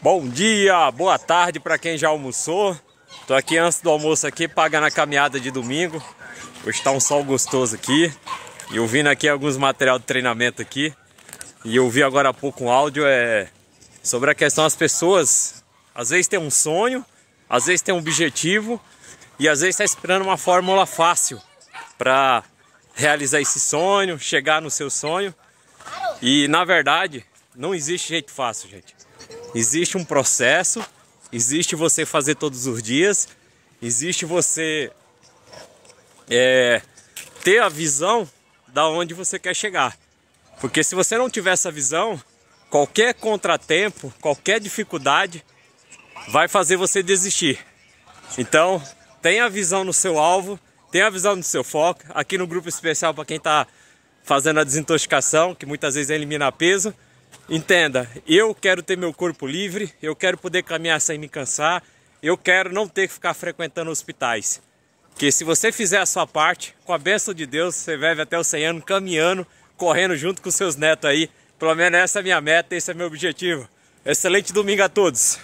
Bom dia, boa tarde para quem já almoçou. Tô aqui antes do almoço aqui, pagando a caminhada de domingo. Hoje tá um sol gostoso aqui. E eu vindo aqui alguns material de treinamento aqui. E eu vi agora há pouco um áudio é sobre a questão das pessoas. Às vezes tem um sonho, às vezes tem um objetivo e às vezes está esperando uma fórmula fácil para realizar esse sonho, chegar no seu sonho. E na verdade, não existe jeito fácil, gente. Existe um processo, existe você fazer todos os dias, existe você é, ter a visão da onde você quer chegar. Porque se você não tiver essa visão, qualquer contratempo, qualquer dificuldade vai fazer você desistir. Então, tenha a visão no seu alvo, tenha a visão no seu foco. Aqui no grupo especial para quem está fazendo a desintoxicação, que muitas vezes elimina peso. Entenda, eu quero ter meu corpo livre, eu quero poder caminhar sem me cansar, eu quero não ter que ficar frequentando hospitais. Que se você fizer a sua parte, com a bênção de Deus, você vive até os 100 anos caminhando, correndo junto com seus netos aí. Pelo menos essa é a minha meta, esse é meu objetivo. Excelente domingo a todos!